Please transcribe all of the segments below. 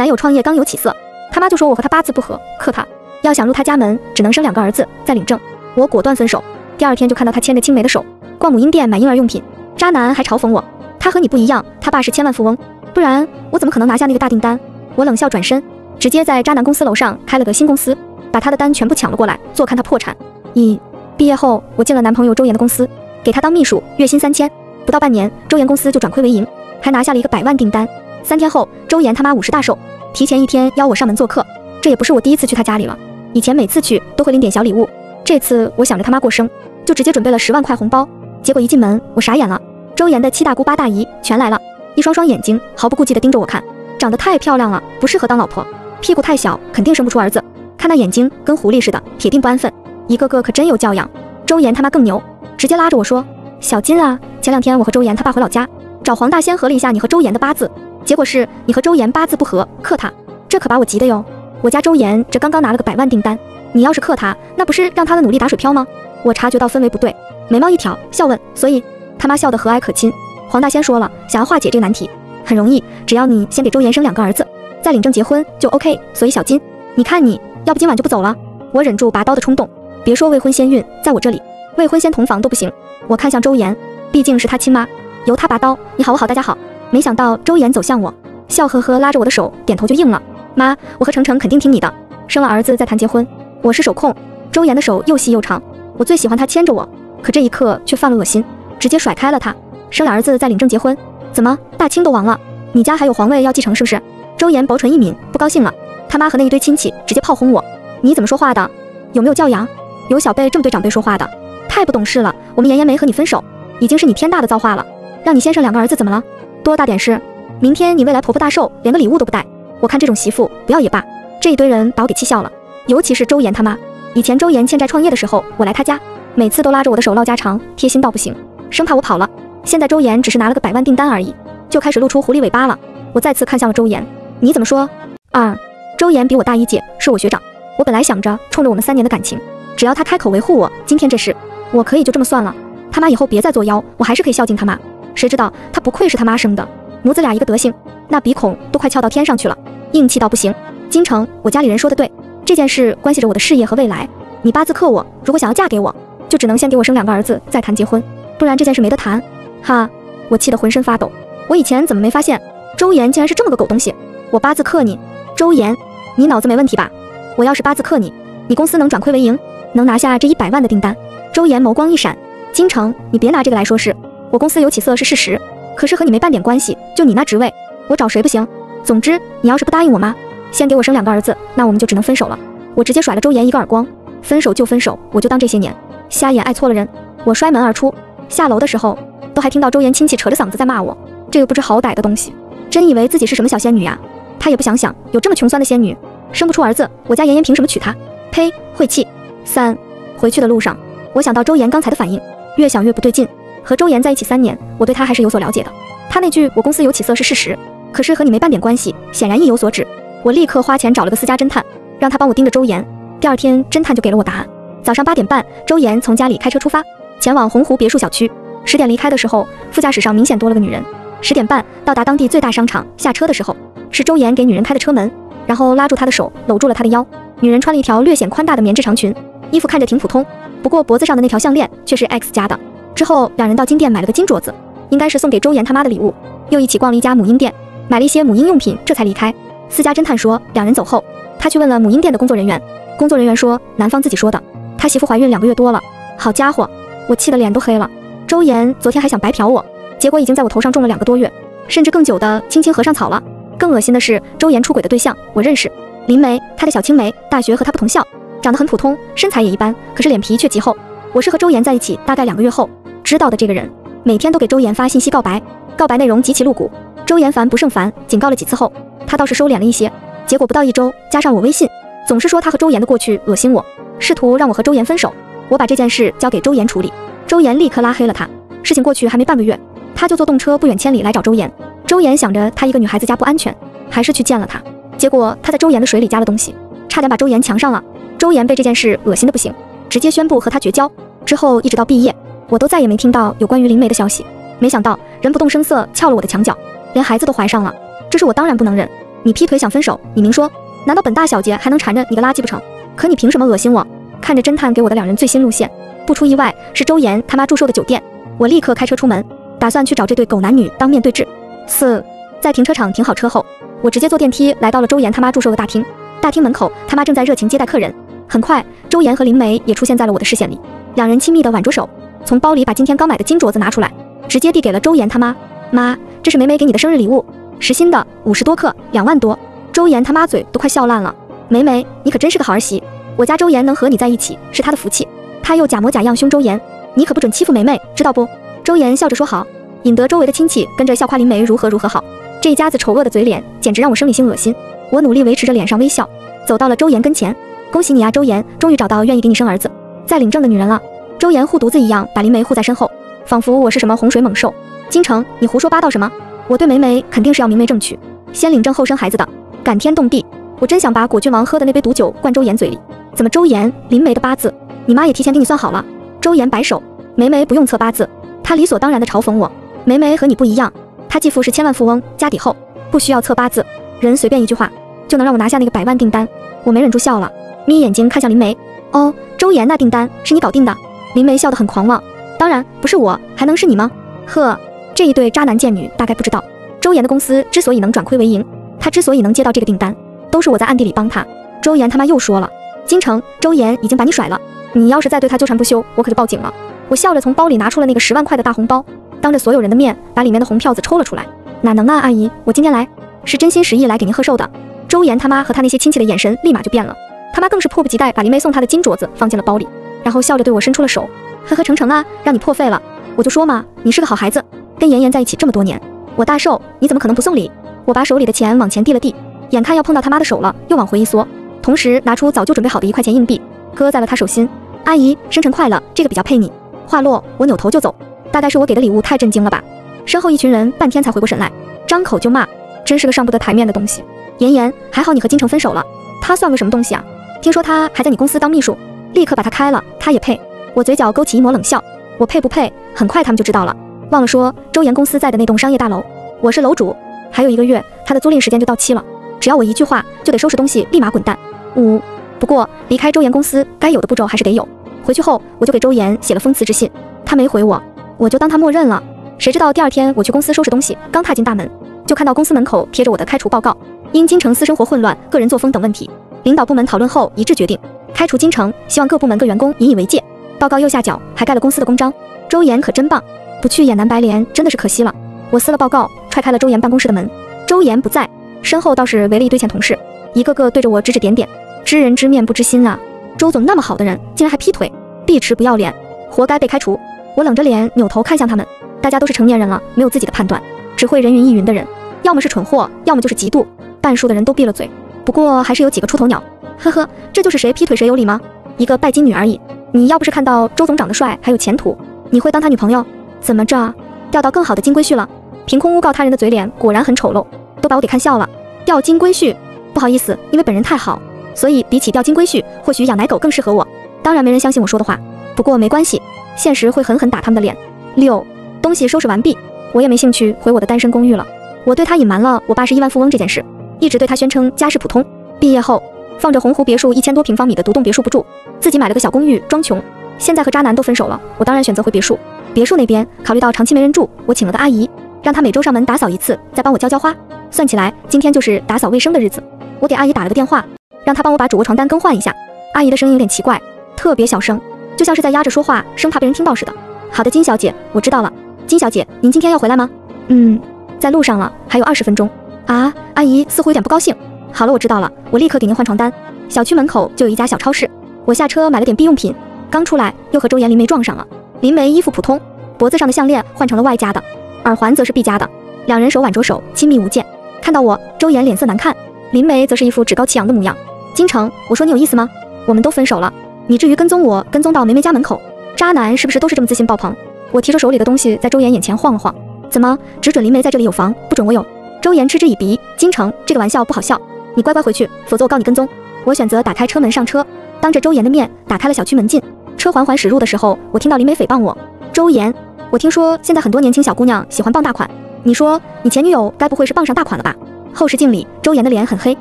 男友创业刚有起色，他妈就说我和他八字不合，克他，要想入他家门，只能生两个儿子再领证。我果断分手。第二天就看到他牵着青梅的手逛母婴店买婴儿用品，渣男还嘲讽我，他和你不一样，他爸是千万富翁，不然我怎么可能拿下那个大订单？我冷笑转身，直接在渣男公司楼上开了个新公司，把他的单全部抢了过来，坐看他破产。一毕业后，我进了男朋友周岩的公司，给他当秘书，月薪三千。不到半年，周岩公司就转亏为盈，还拿下了一个百万订单。三天后，周岩他妈五十大寿，提前一天邀我上门做客。这也不是我第一次去他家里了，以前每次去都会拎点小礼物，这次我想着他妈过生。就直接准备了十万块红包，结果一进门我傻眼了，周岩的七大姑八大姨全来了，一双双眼睛毫不顾忌地盯着我看，长得太漂亮了，不适合当老婆，屁股太小，肯定生不出儿子，看那眼睛跟狐狸似的，铁定不安分，一个个可真有教养。周岩他妈更牛，直接拉着我说：“小金啊，前两天我和周岩他爸回老家，找黄大仙合了一下你和周岩的八字，结果是你和周岩八字不合，克他，这可把我急的哟。我家周岩这刚刚拿了个百万订单，你要是克他，那不是让他的努力打水漂吗？”我察觉到氛围不对，眉毛一挑，笑问：“所以他妈笑得和蔼可亲。”黄大仙说了，想要化解这个难题，很容易，只要你先给周岩生两个儿子，再领证结婚就 OK。所以小金，你看你要不今晚就不走了？我忍住拔刀的冲动，别说未婚先孕，在我这里未婚先同房都不行。我看向周岩，毕竟是他亲妈，由他拔刀。你好，我好，大家好。没想到周岩走向我，笑呵呵拉着我的手，点头就应了。妈，我和程程肯定听你的，生了儿子再谈结婚。我是手控。周岩的手又细又长。我最喜欢他牵着我，可这一刻却犯了恶心，直接甩开了他。生了儿子再领证结婚，怎么大清都亡了？你家还有皇位要继承是不是？周岩薄唇一抿，不高兴了。他妈和那一堆亲戚直接炮轰我，你怎么说话的？有没有教养？有小辈这么对长辈说话的，太不懂事了。我们妍妍没和你分手，已经是你天大的造化了。让你先生两个儿子怎么了？多大点事？明天你未来婆婆大寿，连个礼物都不带，我看这种媳妇不要也罢。这一堆人把我给气笑了，尤其是周岩他妈。以前周岩欠债创业的时候，我来他家，每次都拉着我的手唠家常，贴心到不行，生怕我跑了。现在周岩只是拿了个百万订单而已，就开始露出狐狸尾巴了。我再次看向了周岩，你怎么说？二，周岩比我大一届，是我学长。我本来想着冲着我们三年的感情，只要他开口维护我，今天这事我可以就这么算了。他妈以后别再作妖，我还是可以孝敬他妈。谁知道他不愧是他妈生的，母子俩一个德行，那鼻孔都快翘到天上去了，硬气到不行。京城，我家里人说的对。这件事关系着我的事业和未来，你八字克我，如果想要嫁给我，就只能先给我生两个儿子，再谈结婚，不然这件事没得谈。哈，我气得浑身发抖。我以前怎么没发现周岩竟然是这么个狗东西？我八字克你，周岩，你脑子没问题吧？我要是八字克你，你公司能转亏为盈，能拿下这一百万的订单？周岩眸光一闪，京城，你别拿这个来说事，我公司有起色是事实，可是和你没半点关系。就你那职位，我找谁不行？总之，你要是不答应我妈。先给我生两个儿子，那我们就只能分手了。我直接甩了周岩一个耳光，分手就分手，我就当这些年瞎眼爱错了人。我摔门而出，下楼的时候都还听到周岩亲戚扯着嗓子在骂我，这个不知好歹的东西，真以为自己是什么小仙女呀？他也不想想，有这么穷酸的仙女，生不出儿子，我家妍妍凭什么娶她？呸，晦气！三，回去的路上，我想到周岩刚才的反应，越想越不对劲。和周岩在一起三年，我对他还是有所了解的。他那句我公司有起色是事实，可是和你没半点关系，显然意有所指。我立刻花钱找了个私家侦探，让他帮我盯着周岩。第二天，侦探就给了我答案。早上八点半，周岩从家里开车出发，前往洪湖别墅小区。十点离开的时候，副驾驶上明显多了个女人。十点半到达当地最大商场，下车的时候，是周岩给女人开的车门，然后拉住她的手，搂住了她的腰。女人穿了一条略显宽大的棉质长裙，衣服看着挺普通，不过脖子上的那条项链却是 X 家的。之后，两人到金店买了个金镯子，应该是送给周岩他妈的礼物。又一起逛了一家母婴店，买了一些母婴用品，这才离开。私家侦探说，两人走后，他去问了母婴店的工作人员。工作人员说，男方自己说的，他媳妇怀孕两个月多了。好家伙，我气得脸都黑了。周岩昨天还想白嫖我，结果已经在我头上种了两个多月，甚至更久的青青河上草了。更恶心的是，周岩出轨的对象我认识，林梅，他的小青梅，大学和他不同校，长得很普通，身材也一般，可是脸皮却极厚。我是和周岩在一起大概两个月后知道的这个人，每天都给周岩发信息告白，告白内容极其露骨。周岩烦不胜烦，警告了几次后。他倒是收敛了一些，结果不到一周，加上我微信，总是说他和周岩的过去恶心我，试图让我和周岩分手。我把这件事交给周岩处理，周岩立刻拉黑了他。事情过去还没半个月，他就坐动车不远千里来找周岩。周岩想着他一个女孩子家不安全，还是去见了他。结果他在周岩的水里加了东西，差点把周岩强上了。周岩被这件事恶心的不行，直接宣布和他绝交。之后一直到毕业，我都再也没听到有关于林梅的消息。没想到人不动声色撬了我的墙角，连孩子都怀上了。这是我当然不能忍。你劈腿想分手，你明说。难道本大小姐还能缠着你个垃圾不成？可你凭什么恶心我？看着侦探给我的两人最新路线，不出意外是周岩他妈祝寿的酒店。我立刻开车出门，打算去找这对狗男女当面对质。四，在停车场停好车后，我直接坐电梯来到了周岩他妈祝寿的大厅。大厅门口，他妈正在热情接待客人。很快，周岩和林梅也出现在了我的视线里，两人亲密的挽着手，从包里把今天刚买的金镯子拿出来，直接递给了周岩他妈。妈，这是梅梅给你的生日礼物，实心的，五十多克，两万多。周岩他妈嘴都快笑烂了。梅梅，你可真是个好儿媳，我家周岩能和你在一起是他的福气。他又假模假样凶周岩，你可不准欺负梅梅，知道不？周岩笑着说好，引得周围的亲戚跟着笑夸林梅如何如何好。这一家子丑恶的嘴脸，简直让我生理性恶心。我努力维持着脸上微笑，走到了周岩跟前，恭喜你啊，周岩，终于找到愿意给你生儿子、再领证的女人了。周岩护犊子一样把林梅护在身后，仿佛我是什么洪水猛兽。京城，你胡说八道什么？我对梅梅肯定是要明媒正娶，先领证后生孩子的。感天动地，我真想把果郡王喝的那杯毒酒灌周岩嘴里。怎么，周岩、林梅的八字，你妈也提前给你算好了？周岩摆手，梅梅不用测八字，她理所当然的嘲讽我。梅梅和你不一样，她继父是千万富翁，家底厚，不需要测八字，人随便一句话就能让我拿下那个百万订单。我没忍住笑了，眯眼睛看向林梅。哦，周岩那订单是你搞定的？林梅笑得很狂妄。当然不是我，还能是你吗？呵，这一对渣男贱女大概不知道，周岩的公司之所以能转亏为盈。他之所以能接到这个订单，都是我在暗地里帮他。周岩他妈又说了，京城，周岩已经把你甩了，你要是再对他纠缠不休，我可就报警了。我笑着从包里拿出了那个十万块的大红包，当着所有人的面把里面的红票子抽了出来。哪能啊，阿姨，我今天来是真心实意来给您贺寿的。周岩他妈和他那些亲戚的眼神立马就变了，他妈更是迫不及待把林梅送他的金镯子放进了包里，然后笑着对我伸出了手，呵呵，成成啊，让你破费了。我就说嘛，你是个好孩子，跟妍妍在一起这么多年，我大寿，你怎么可能不送礼？我把手里的钱往前递了递，眼看要碰到他妈的手了，又往回一缩，同时拿出早就准备好的一块钱硬币，搁在了他手心。阿姨，生辰快乐，这个比较配你。话落，我扭头就走。大概是我给的礼物太震惊了吧，身后一群人半天才回过神来，张口就骂，真是个上不得台面的东西。妍妍，还好你和金城分手了，他算个什么东西啊？听说他还在你公司当秘书，立刻把他开了，他也配？我嘴角勾起一抹冷笑，我配不配，很快他们就知道了。忘了说，周岩公司在的那栋商业大楼，我是楼主。还有一个月，他的租赁时间就到期了。只要我一句话，就得收拾东西，立马滚蛋。五，不过离开周岩公司，该有的步骤还是得有。回去后，我就给周岩写了封辞职信，他没回我，我就当他默认了。谁知道第二天我去公司收拾东西，刚踏进大门，就看到公司门口贴着我的开除报告。因京城私生活混乱、个人作风等问题，领导部门讨论后一致决定开除京城，希望各部门各员工引以为戒。报告右下角还盖了公司的公章。周岩可真棒，不去演男白莲真的是可惜了。我撕了报告，踹开了周岩办公室的门。周岩不在，身后倒是围了一堆前同事，一个个对着我指指点点。知人知面不知心啊！周总那么好的人，竟然还劈腿，碧池不要脸，活该被开除。我冷着脸扭头看向他们，大家都是成年人了，没有自己的判断，只会人云亦云的人，要么是蠢货，要么就是嫉妒。半数的人都闭了嘴，不过还是有几个出头鸟。呵呵，这就是谁劈腿谁有理吗？一个拜金女而已。你要不是看到周总长得帅，还有前途，你会当他女朋友？怎么着，钓到更好的金龟婿了？凭空诬告他人的嘴脸果然很丑陋，都把我给看笑了。钓金龟婿，不好意思，因为本人太好，所以比起钓金龟婿，或许养奶狗更适合我。当然没人相信我说的话，不过没关系，现实会狠狠打他们的脸。六，东西收拾完毕，我也没兴趣回我的单身公寓了。我对他隐瞒了我爸是亿万富翁这件事，一直对他宣称家世普通。毕业后，放着鸿湖别墅一千多平方米的独栋别墅不住，自己买了个小公寓装穷。现在和渣男都分手了，我当然选择回别墅。别墅那边考虑到长期没人住，我请了个阿姨。让她每周上门打扫一次，再帮我浇浇花。算起来，今天就是打扫卫生的日子。我给阿姨打了个电话，让她帮我把主卧床单更换一下。阿姨的声音有点奇怪，特别小声，就像是在压着说话，生怕被人听到似的。好的，金小姐，我知道了。金小姐，您今天要回来吗？嗯，在路上了，还有二十分钟。啊，阿姨似乎有点不高兴。好了，我知道了，我立刻给您换床单。小区门口就有一家小超市，我下车买了点必用品。刚出来，又和周岩林梅撞上了。林梅衣服普通，脖子上的项链换成了外加的。耳环则是毕加的，两人手挽着手，亲密无间。看到我，周岩脸色难看，林梅则是一副趾高气扬的模样。京城，我说你有意思吗？我们都分手了，你至于跟踪我，跟踪到梅梅家门口？渣男是不是都是这么自信爆棚？我提着手里的东西在周岩眼前晃了晃，怎么只准林梅在这里有房，不准我有？周岩嗤之以鼻，京城，这个玩笑不好笑，你乖乖回去，否则我告你跟踪。我选择打开车门上车，当着周岩的面打开了小区门禁。车缓缓驶入的时候，我听到林梅诽谤我，周岩。我听说现在很多年轻小姑娘喜欢傍大款，你说你前女友该不会是傍上大款了吧？后视镜里，周岩的脸很黑，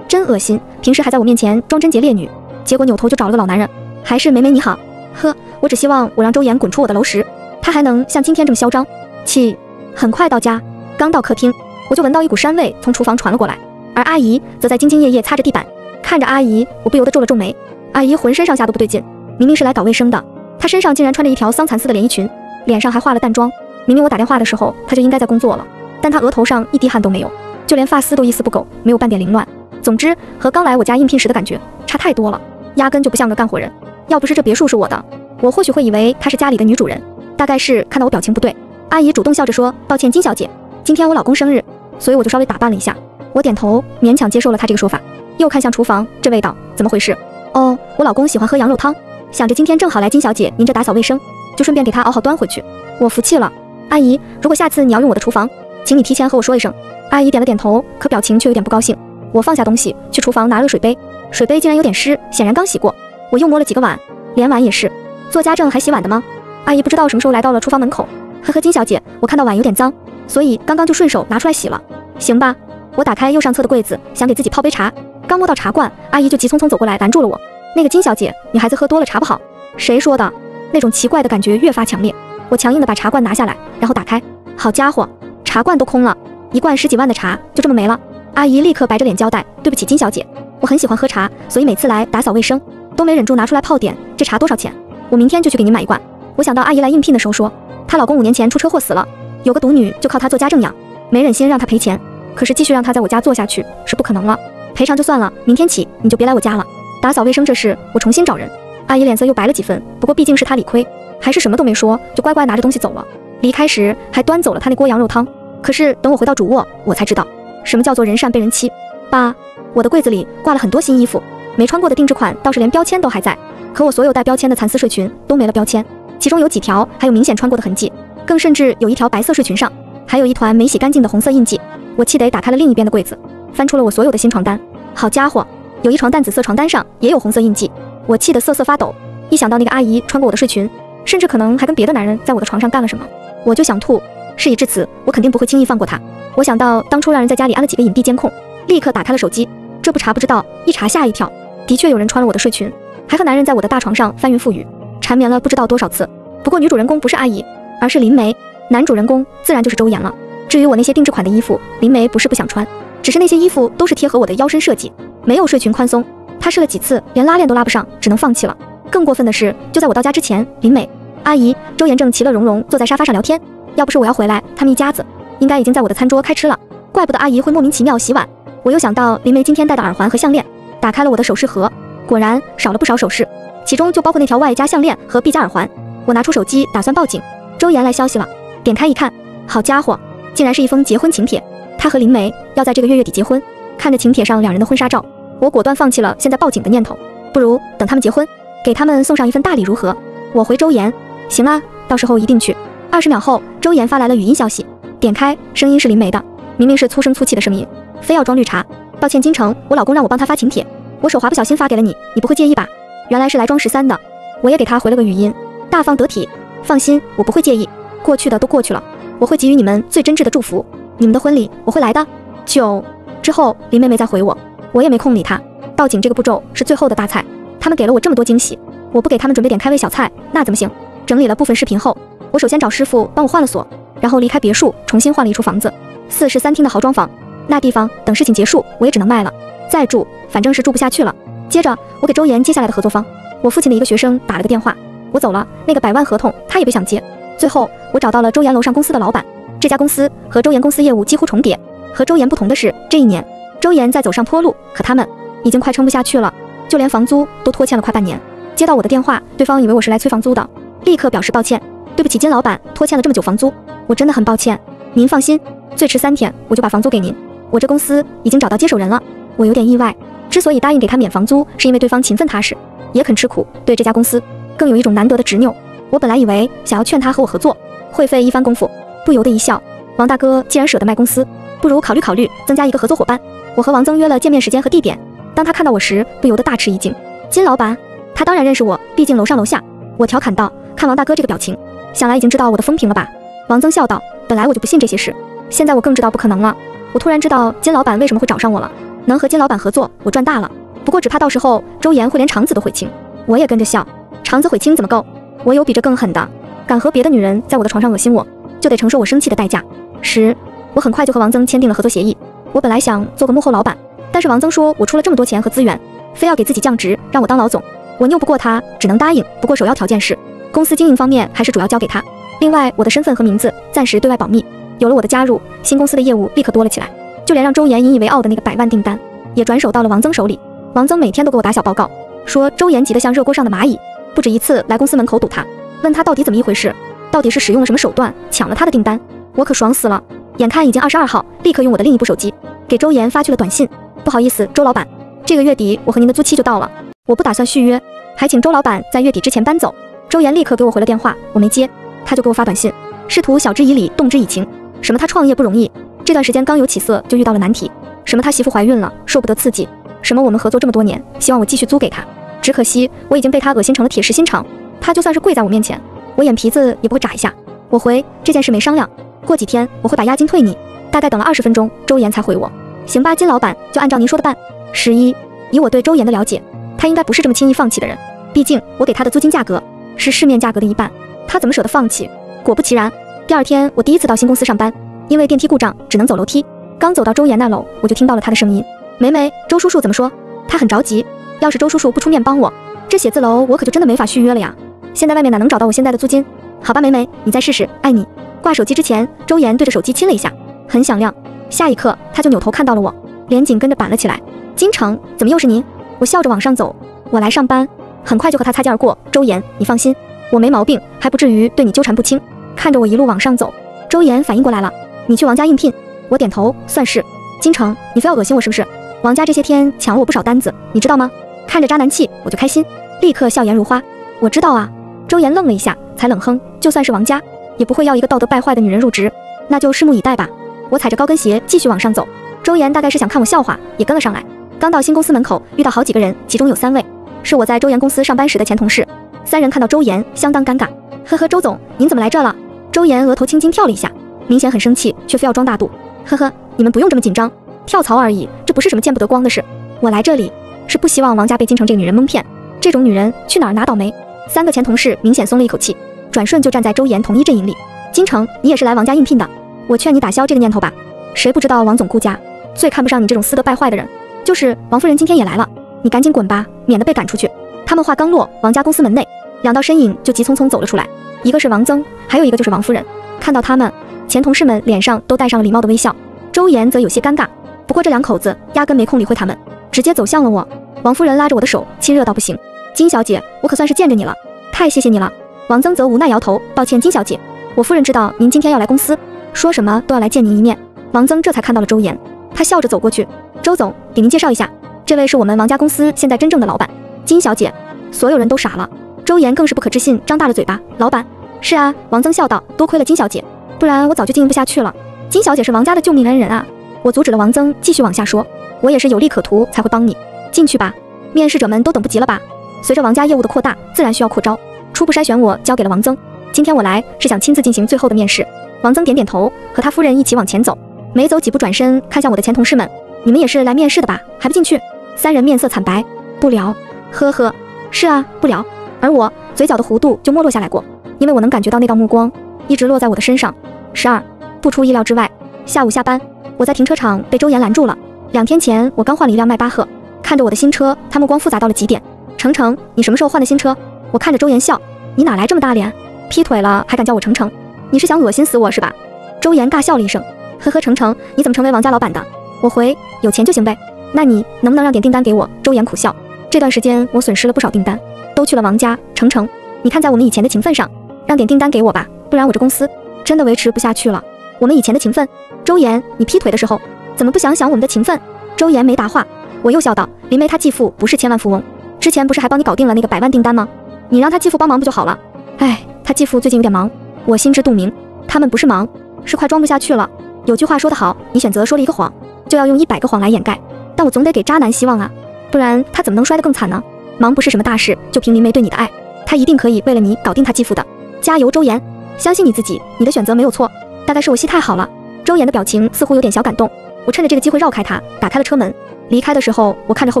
真恶心。平时还在我面前装贞洁烈女，结果扭头就找了个老男人。还是美美你好。呵，我只希望我让周岩滚出我的楼时，他还能像今天这么嚣张。气。很快到家，刚到客厅，我就闻到一股膻味从厨房传了过来，而阿姨则在兢兢业业擦着地板。看着阿姨，我不由得皱了皱眉。阿姨浑身上下都不对劲，明明是来搞卫生的，她身上竟然穿着一条桑蚕丝的连衣裙，脸上还化了淡妆。明明我打电话的时候，她就应该在工作了，但她额头上一滴汗都没有。就连发丝都一丝不苟，没有半点凌乱。总之，和刚来我家应聘时的感觉差太多了，压根就不像个干活人。要不是这别墅是我的，我或许会以为她是家里的女主人。大概是看到我表情不对，阿姨主动笑着说：“抱歉，金小姐，今天我老公生日，所以我就稍微打扮了一下。”我点头，勉强接受了她这个说法，又看向厨房，这味道怎么回事？哦，我老公喜欢喝羊肉汤，想着今天正好来金小姐您这打扫卫生，就顺便给他熬好端回去。我服气了，阿姨，如果下次你要用我的厨房，请你提前和我说一声。阿姨点了点头，可表情却有点不高兴。我放下东西，去厨房拿了个水杯，水杯竟然有点湿，显然刚洗过。我又摸了几个碗，连碗也是。做家政还洗碗的吗？阿姨不知道什么时候来到了厨房门口。呵呵，金小姐，我看到碗有点脏，所以刚刚就顺手拿出来洗了。行吧。我打开右上侧的柜子，想给自己泡杯茶，刚摸到茶罐，阿姨就急匆匆走过来拦住了我。那个金小姐，女孩子喝多了茶不好。谁说的？那种奇怪的感觉越发强烈。我强硬的把茶罐拿下来，然后打开。好家伙，茶罐都空了。一罐十几万的茶就这么没了，阿姨立刻白着脸交代：“对不起，金小姐，我很喜欢喝茶，所以每次来打扫卫生都没忍住拿出来泡点。这茶多少钱？我明天就去给您买一罐。”我想到阿姨来应聘的时候说，她老公五年前出车祸死了，有个独女就靠她做家政养，没忍心让她赔钱，可是继续让她在我家做下去是不可能了，赔偿就算了，明天起你就别来我家了。打扫卫生这事我重新找人。阿姨脸色又白了几分，不过毕竟是她理亏，还是什么都没说，就乖乖拿着东西走了。离开时还端走了她那锅羊肉汤。可是等我回到主卧，我才知道什么叫做人善被人欺。八，我的柜子里挂了很多新衣服，没穿过的定制款倒是连标签都还在，可我所有带标签的蚕丝睡裙都没了标签，其中有几条还有明显穿过的痕迹，更甚至有一条白色睡裙上还有一团没洗干净的红色印记。我气得打开了另一边的柜子，翻出了我所有的新床单。好家伙，有一床淡紫色床单上也有红色印记，我气得瑟瑟发抖。一想到那个阿姨穿过我的睡裙，甚至可能还跟别的男人在我的床上干了什么，我就想吐。事已至此，我肯定不会轻易放过她。我想到当初让人在家里安了几个隐蔽监控，立刻打开了手机。这不查不知道，一查吓一跳，的确有人穿了我的睡裙，还和男人在我的大床上翻云覆雨，缠绵了不知道多少次。不过女主人公不是阿姨，而是林梅，男主人公自然就是周岩了。至于我那些定制款的衣服，林梅不是不想穿，只是那些衣服都是贴合我的腰身设计，没有睡裙宽松。她试了几次，连拉链都拉不上，只能放弃了。更过分的是，就在我到家之前，林美阿姨、周岩正其乐融融坐在沙发上聊天。要不是我要回来，他们一家子应该已经在我的餐桌开吃了。怪不得阿姨会莫名其妙洗碗。我又想到林梅今天戴的耳环和项链，打开了我的首饰盒，果然少了不少首饰，其中就包括那条外加项链和 B 加耳环。我拿出手机打算报警，周岩来消息了，点开一看，好家伙，竟然是一封结婚请帖。他和林梅要在这个月月底结婚。看着请帖上两人的婚纱照，我果断放弃了现在报警的念头，不如等他们结婚，给他们送上一份大礼如何？我回周岩，行啊，到时候一定去。二十秒后，周岩发来了语音消息，点开，声音是林梅的，明明是粗声粗气的声音，非要装绿茶。抱歉，京城，我老公让我帮他发请帖，我手滑不小心发给了你，你不会介意吧？原来是来装十三的，我也给他回了个语音，大方得体，放心，我不会介意。过去的都过去了，我会给予你们最真挚的祝福，你们的婚礼我会来的。九之后，林妹妹再回我，我也没空理她。报警这个步骤是最后的大菜，他们给了我这么多惊喜，我不给他们准备点开胃小菜，那怎么行？整理了部分视频后。我首先找师傅帮我换了锁，然后离开别墅，重新换了一处房子，四室三厅的豪装房。那地方等事情结束，我也只能卖了，再住反正是住不下去了。接着我给周岩接下来的合作方，我父亲的一个学生打了个电话，我走了，那个百万合同他也不想接。最后我找到了周岩楼上公司的老板，这家公司和周岩公司业务几乎重叠。和周岩不同的是，这一年周岩在走上坡路，可他们已经快撑不下去了，就连房租都拖欠了快半年。接到我的电话，对方以为我是来催房租的，立刻表示抱歉。对不起，金老板，拖欠了这么久房租，我真的很抱歉。您放心，最迟三天我就把房租给您。我这公司已经找到接手人了。我有点意外，之所以答应给他免房租，是因为对方勤奋踏实，也肯吃苦，对这家公司更有一种难得的执拗。我本来以为想要劝他和我合作会费一番功夫，不由得一笑。王大哥既然舍得卖公司，不如考虑考虑增加一个合作伙伴。我和王增约了见面时间和地点。当他看到我时，不由得大吃一惊。金老板，他当然认识我，毕竟楼上楼下。我调侃道：“看王大哥这个表情。”想来已经知道我的风评了吧？王增笑道：“本来我就不信这些事，现在我更知道不可能了。我突然知道金老板为什么会找上我了，能和金老板合作，我赚大了。不过只怕到时候周岩会连肠子都悔青，我也跟着笑。肠子悔青怎么够？我有比这更狠的，敢和别的女人在我的床上恶心我，就得承受我生气的代价。十，我很快就和王增签订了合作协议。我本来想做个幕后老板，但是王增说我出了这么多钱和资源，非要给自己降职，让我当老总。我拗不过他，只能答应。不过首要条件是，公司经营方面还是主要交给他。另外，我的身份和名字暂时对外保密。有了我的加入，新公司的业务立刻多了起来，就连让周岩引以为傲的那个百万订单，也转手到了王增手里。王增每天都给我打小报告，说周岩急得像热锅上的蚂蚁，不止一次来公司门口堵他，问他到底怎么一回事，到底是使用了什么手段抢了他的订单。我可爽死了，眼看已经二十二号，立刻用我的另一部手机给周岩发去了短信。不好意思，周老板，这个月底我和您的租期就到了，我不打算续约，还请周老板在月底之前搬走。周岩立刻给我回了电话，我没接，他就给我发短信，试图晓之以理，动之以情。什么他创业不容易，这段时间刚有起色就遇到了难题。什么他媳妇怀孕了，受不得刺激。什么我们合作这么多年，希望我继续租给他。只可惜我已经被他恶心成了铁石心肠。他就算是跪在我面前，我眼皮子也不会眨一下。我回这件事没商量，过几天我会把押金退你。大概等了二十分钟，周岩才回我。行吧，金老板，就按照您说的办。十一，以我对周岩的了解，他应该不是这么轻易放弃的人。毕竟我给他的租金价格是市面价格的一半，他怎么舍得放弃？果不其然。第二天，我第一次到新公司上班，因为电梯故障，只能走楼梯。刚走到周岩那楼，我就听到了他的声音：“梅梅，周叔叔怎么说？他很着急。要是周叔叔不出面帮我，这写字楼我可就真的没法续约了呀。现在外面哪能找到我现在的租金？好吧，梅梅，你再试试，爱你。”挂手机之前，周岩对着手机亲了一下，很响亮。下一刻，他就扭头看到了我，脸紧跟着板了起来。金城，怎么又是您？我笑着往上走，我来上班，很快就和他擦肩而过。周岩，你放心，我没毛病，还不至于对你纠缠不清。看着我一路往上走，周岩反应过来了，你去王家应聘？我点头，算是。金城，你非要恶心我是不是？王家这些天抢了我不少单子，你知道吗？看着渣男气，我就开心，立刻笑颜如花。我知道啊。周岩愣了一下，才冷哼，就算是王家，也不会要一个道德败坏的女人入职，那就拭目以待吧。我踩着高跟鞋继续往上走，周岩大概是想看我笑话，也跟了上来。刚到新公司门口，遇到好几个人，其中有三位是我在周岩公司上班时的前同事。三人看到周岩，相当尴尬。呵呵，周总，您怎么来这了？周岩额头青筋跳了一下，明显很生气，却非要装大度。呵呵，你们不用这么紧张，跳槽而已，这不是什么见不得光的事。我来这里是不希望王家被金城这个女人蒙骗，这种女人去哪儿拿倒霉？三个前同事明显松了一口气，转瞬就站在周岩同一阵营里。金城，你也是来王家应聘的，我劝你打消这个念头吧。谁不知道王总顾家最看不上你这种私德败坏的人？就是王夫人今天也来了，你赶紧滚吧，免得被赶出去。他们话刚落，王家公司门内两道身影就急匆匆走了出来。一个是王增，还有一个就是王夫人。看到他们，前同事们脸上都带上了礼貌的微笑。周岩则有些尴尬，不过这两口子压根没空理会他们，直接走向了我。王夫人拉着我的手，亲热到不行。金小姐，我可算是见着你了，太谢谢你了。王增则无奈摇头，抱歉，金小姐，我夫人知道您今天要来公司，说什么都要来见您一面。王增这才看到了周岩，他笑着走过去，周总，给您介绍一下，这位是我们王家公司现在真正的老板，金小姐。所有人都傻了，周岩更是不可置信，张大了嘴巴，老板。是啊，王增笑道：“多亏了金小姐，不然我早就经营不下去了。金小姐是王家的救命恩人啊！”我阻止了王增继续往下说：“我也是有利可图才会帮你进去吧。面试者们都等不及了吧？随着王家业务的扩大，自然需要扩招。初步筛选我交给了王增。今天我来是想亲自进行最后的面试。”王增点点头，和他夫人一起往前走。没走几步，转身看向我的前同事们：“你们也是来面试的吧？还不进去？”三人面色惨白：“不聊。”呵呵，是啊，不聊。而我嘴角的弧度就没落下来过。因为我能感觉到那道目光一直落在我的身上。十二，不出意料之外，下午下班，我在停车场被周岩拦住了。两天前我刚换了一辆迈巴赫，看着我的新车，他目光复杂到了极点。程程，你什么时候换的新车？我看着周岩笑，你哪来这么大脸？劈腿了还敢叫我程程？你是想恶心死我是吧？周岩尬笑了一声，呵呵，程程，你怎么成为王家老板的？我回，有钱就行呗。那你能不能让点订单给我？周岩苦笑，这段时间我损失了不少订单，都去了王家。程程，你看在我们以前的情分上。让点订单给我吧，不然我这公司真的维持不下去了。我们以前的情分，周岩，你劈腿的时候怎么不想想我们的情分？周岩没答话，我又笑道：林梅她继父不是千万富翁，之前不是还帮你搞定了那个百万订单吗？你让他继父帮忙不就好了？哎，他继父最近有点忙，我心知肚明。他们不是忙，是快装不下去了。有句话说得好，你选择说了一个谎，就要用一百个谎来掩盖。但我总得给渣男希望啊，不然他怎么能摔得更惨呢？忙不是什么大事，就凭林梅对你的爱，他一定可以为了你搞定他继父的。加油，周岩，相信你自己，你的选择没有错。大概是我戏太好了。周岩的表情似乎有点小感动，我趁着这个机会绕开他，打开了车门。离开的时候，我看着后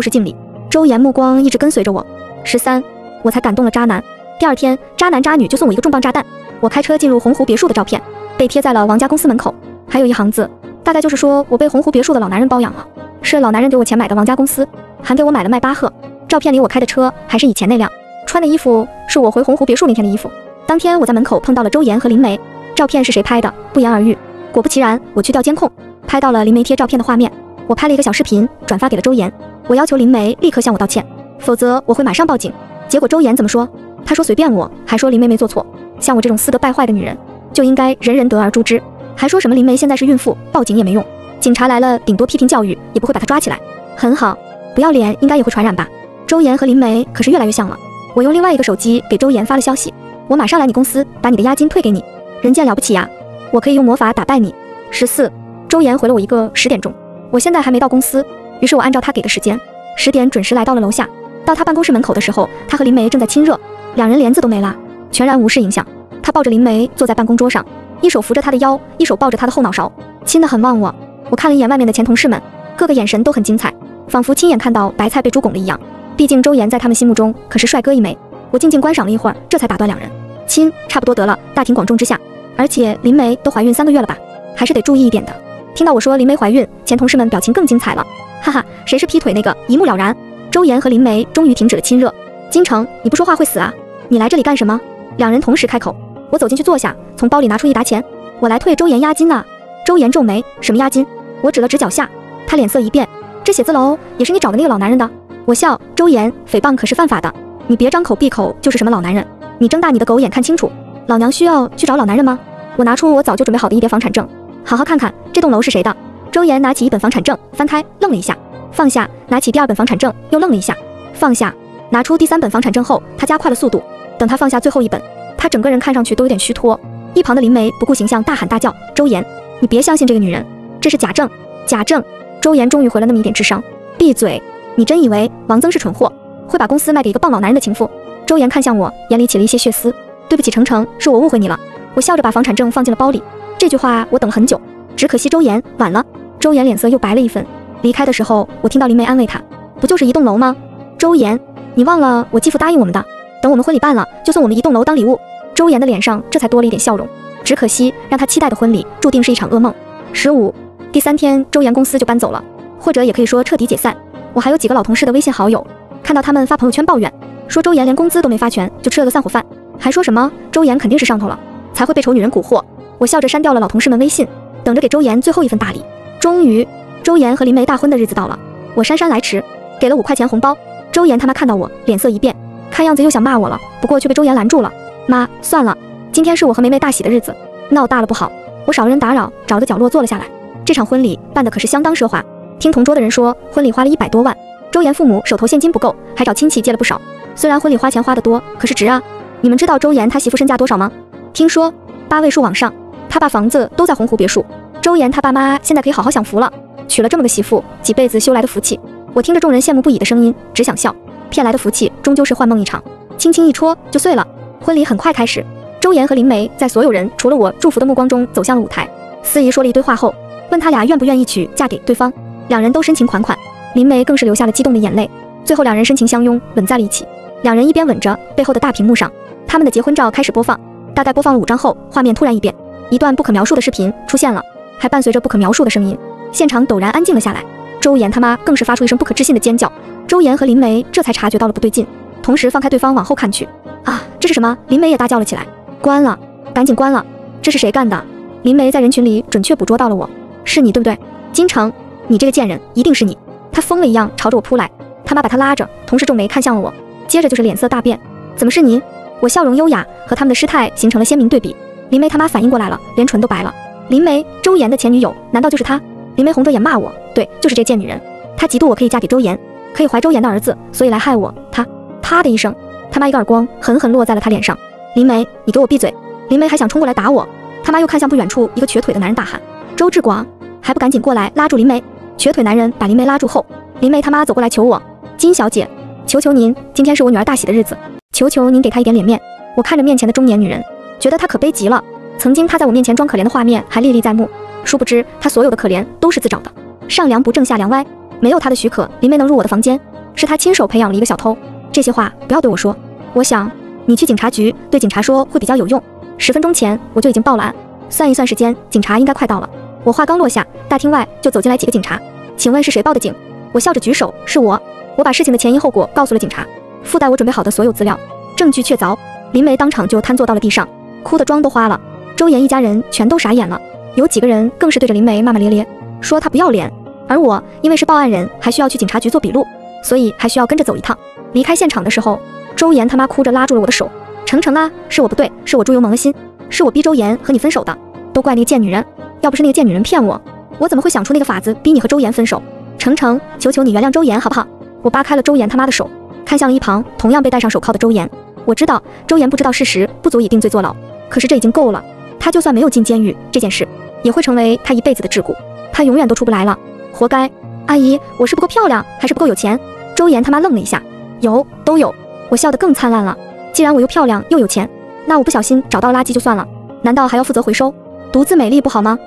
视镜里，周岩目光一直跟随着我。十三，我才感动了渣男。第二天，渣男渣女就送我一个重磅炸弹。我开车进入鸿湖别墅的照片被贴在了王家公司门口，还有一行字，大概就是说我被鸿湖别墅的老男人包养了，是老男人给我钱买的王家公司，还给我买了迈巴赫。照片里我开的车还是以前那辆，穿的衣服是我回鸿湖别墅那天的衣服。当天我在门口碰到了周岩和林梅，照片是谁拍的？不言而喻。果不其然，我去调监控，拍到了林梅贴照片的画面。我拍了一个小视频，转发给了周岩。我要求林梅立刻向我道歉，否则我会马上报警。结果周岩怎么说？他说随便我，还说林梅没做错。像我这种私德败坏的女人，就应该人人得而诛之。还说什么林梅现在是孕妇，报警也没用，警察来了顶多批评教育，也不会把她抓起来。很好，不要脸应该也会传染吧？周岩和林梅可是越来越像了。我用另外一个手机给周岩发了消息，我马上来你公司，把你的押金退给你。人贱了不起呀？我可以用魔法打败你。十四，周岩回了我一个十点钟。我现在还没到公司，于是我按照他给的时间，十点准时来到了楼下。到他办公室门口的时候，他和林梅正在亲热，两人帘子都没拉，全然无视影响。他抱着林梅坐在办公桌上，一手扶着她的腰，一手抱着她的后脑勺，亲得很忘我。我看了一眼外面的前同事们，个个眼神都很精彩，仿佛亲眼看到白菜被猪拱了一样。毕竟周岩在他们心目中可是帅哥一枚。我静静观赏了一会儿，这才打断两人亲，差不多得了，大庭广众之下，而且林梅都怀孕三个月了吧，还是得注意一点的。听到我说林梅怀孕，前同事们表情更精彩了，哈哈，谁是劈腿那个？一目了然。周岩和林梅终于停止了亲热。金城，你不说话会死啊？你来这里干什么？两人同时开口。我走进去坐下，从包里拿出一沓钱，我来退周岩押金呢。周岩皱眉，什么押金？我指了指脚下，他脸色一变，这写字楼也是你找的那个老男人的？我笑，周岩，诽谤可是犯法的，你别张口闭口就是什么老男人，你睁大你的狗眼看清楚，老娘需要去找老男人吗？我拿出我早就准备好的一叠房产证。好好看看这栋楼是谁的。周岩拿起一本房产证，翻开，愣了一下，放下，拿起第二本房产证，又愣了一下，放下，拿出第三本房产证后，他加快了速度。等他放下最后一本，他整个人看上去都有点虚脱。一旁的林梅不顾形象，大喊大叫：“周岩，你别相信这个女人，这是假证，假证！”周岩终于回了那么一点智商，闭嘴！你真以为王增是蠢货，会把公司卖给一个傍老男人的情妇？周岩看向我，眼里起了一些血丝。对不起，程程，是我误会你了。我笑着把房产证放进了包里。这句话我等了很久，只可惜周岩晚了。周岩脸色又白了一分。离开的时候，我听到林梅安慰他：“不就是一栋楼吗？”周岩，你忘了我继父答应我们的，等我们婚礼办了，就送我们一栋楼当礼物。周岩的脸上这才多了一点笑容。只可惜让他期待的婚礼注定是一场噩梦。十五，第三天，周岩公司就搬走了，或者也可以说彻底解散。我还有几个老同事的微信好友，看到他们发朋友圈抱怨，说周岩连工资都没发全，就吃了个散伙饭，还说什么周岩肯定是上头了，才会被丑女人蛊惑。我笑着删掉了老同事们微信，等着给周岩最后一份大礼。终于，周岩和林梅大婚的日子到了，我姗姗来迟，给了五块钱红包。周岩他妈看到我，脸色一变，看样子又想骂我了，不过却被周岩拦住了。妈，算了，今天是我和梅梅大喜的日子，闹大了不好。我少了人打扰，找了个角落坐了下来。这场婚礼办的可是相当奢华，听同桌的人说，婚礼花了一百多万。周岩父母手头现金不够，还找亲戚借了不少。虽然婚礼花钱花得多，可是值啊。你们知道周岩他媳妇身价多少吗？听说八位数往上。他爸房子都在鸿湖别墅，周岩他爸妈现在可以好好享福了，娶了这么个媳妇，几辈子修来的福气。我听着众人羡慕不已的声音，只想笑。骗来的福气终究是幻梦一场，轻轻一戳就碎了。婚礼很快开始，周岩和林梅在所有人除了我祝福的目光中走向了舞台。司仪说了一堆话后，问他俩愿不愿意娶嫁给对方，两人都深情款款，林梅更是流下了激动的眼泪。最后两人深情相拥，吻在了一起。两人一边吻着，背后的大屏幕上，他们的结婚照开始播放。大概播放了五张后，画面突然一变。一段不可描述的视频出现了，还伴随着不可描述的声音，现场陡然安静了下来。周岩他妈更是发出一声不可置信的尖叫。周岩和林梅这才察觉到了不对劲，同时放开对方往后看去。啊，这是什么？林梅也大叫了起来。关了，赶紧关了！这是谁干的？林梅在人群里准确捕捉到了我，是你对不对？金城，你这个贱人，一定是你！他疯了一样朝着我扑来，他妈把他拉着，同时皱眉看向了我，接着就是脸色大变。怎么是你？我笑容优雅，和他们的失态形成了鲜明对比。林梅他妈反应过来了，连唇都白了。林梅，周岩的前女友，难道就是她？林梅红着眼骂我，对，就是这贱女人。她嫉妒我可以嫁给周岩，可以怀周岩的儿子，所以来害我。她，啪的一声，他妈一个耳光狠狠落在了她脸上。林梅，你给我闭嘴！林梅还想冲过来打我，他妈又看向不远处一个瘸腿的男人，大喊：周志广，还不赶紧过来拉住林梅！瘸腿男人把林梅拉住后，林梅他妈走过来求我：金小姐，求求您，今天是我女儿大喜的日子，求求您给她一点脸面。我看着面前的中年女人。觉得她可悲极了，曾经她在我面前装可怜的画面还历历在目，殊不知她所有的可怜都是自找的。上梁不正下梁歪，没有她的许可，林梅能入我的房间，是他亲手培养了一个小偷。这些话不要对我说。我想你去警察局对警察说会比较有用。十分钟前我就已经报了案，算一算时间，警察应该快到了。我话刚落下，大厅外就走进来几个警察。请问是谁报的警？我笑着举手，是我。我把事情的前因后果告诉了警察，附带我准备好的所有资料，证据确凿。林梅当场就瘫坐到了地上，哭的妆都花了。周岩一家人全都傻眼了，有几个人更是对着林梅骂骂咧咧，说她不要脸。而我因为是报案人，还需要去警察局做笔录，所以还需要跟着走一趟。离开现场的时候，周岩他妈哭着拉住了我的手，程程啊，是我不对，是我猪油蒙了心，是我逼周岩和你分手的，都怪那个贱女人。要不是那个贱女人骗我，我怎么会想出那个法子逼你和周岩分手？程程，求求你原谅周岩好不好？我扒开了周岩他妈的手，看向了一旁同样被戴上手铐的周岩。我知道周岩不知道事实不足以定罪坐牢，可是这已经够了。他就算没有进监狱，这件事也会成为他一辈子的桎梏，他永远都出不来了。活该！阿姨，我是不够漂亮，还是不够有钱？周岩他妈愣了一下，有，都有。我笑得更灿烂了。既然我又漂亮又有钱，那我不小心找到垃圾就算了，难道还要负责回收？独自美丽不好吗？